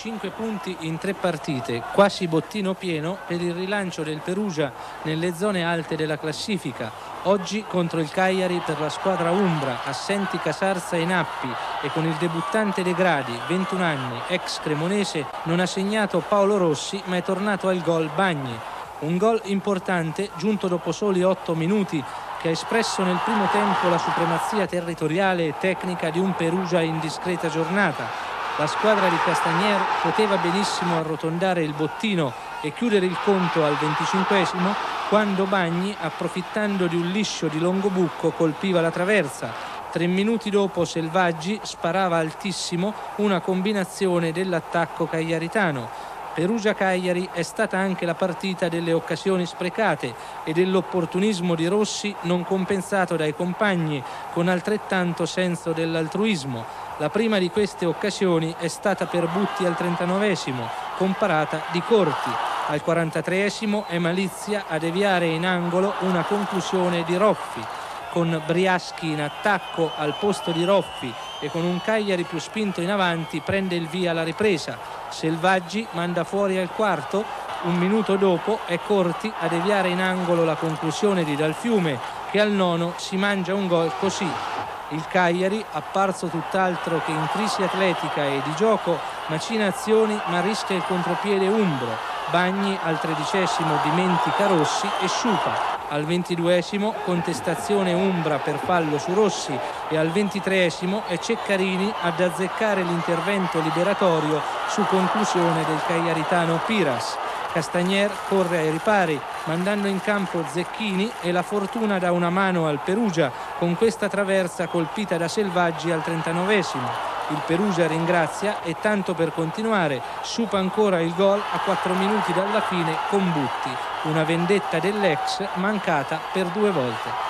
5 punti in tre partite, quasi bottino pieno per il rilancio del Perugia nelle zone alte della classifica. Oggi contro il Cagliari per la squadra Umbra, assenti Casarza e Nappi e con il debuttante De Gradi, 21 anni, ex cremonese, non ha segnato Paolo Rossi ma è tornato al gol Bagni. Un gol importante giunto dopo soli 8 minuti che ha espresso nel primo tempo la supremazia territoriale e tecnica di un Perugia in discreta giornata la squadra di Castagnier poteva benissimo arrotondare il bottino e chiudere il conto al 25 quando Bagni, approfittando di un liscio di Longobucco, colpiva la traversa. Tre minuti dopo Selvaggi sparava altissimo una combinazione dell'attacco cagliaritano. Perugia-Cagliari è stata anche la partita delle occasioni sprecate e dell'opportunismo di Rossi non compensato dai compagni con altrettanto senso dell'altruismo. La prima di queste occasioni è stata per Butti al 39esimo, comparata di Corti. Al 43esimo è Malizia a deviare in angolo una conclusione di Roffi. Con Briaschi in attacco al posto di Roffi e con un Cagliari più spinto in avanti prende il via la ripresa. Selvaggi manda fuori al quarto. Un minuto dopo è Corti a deviare in angolo la conclusione di Dalfiume che al nono si mangia un gol così il Cagliari, apparso tutt'altro che in crisi atletica e di gioco, macina azioni ma rischia il contropiede umbro. Bagni al tredicesimo dimentica Rossi e Sciupa. Al ventiduesimo contestazione Umbra per fallo su Rossi e al ventitreesimo è Ceccarini ad azzeccare l'intervento liberatorio su conclusione del cagliaritano Piras. Castagnier corre ai ripari mandando in campo Zecchini e la fortuna dà una mano al Perugia con questa traversa colpita da Selvaggi al 39esimo. Il Perugia ringrazia e tanto per continuare supa ancora il gol a 4 minuti dalla fine con Butti, una vendetta dell'ex mancata per due volte.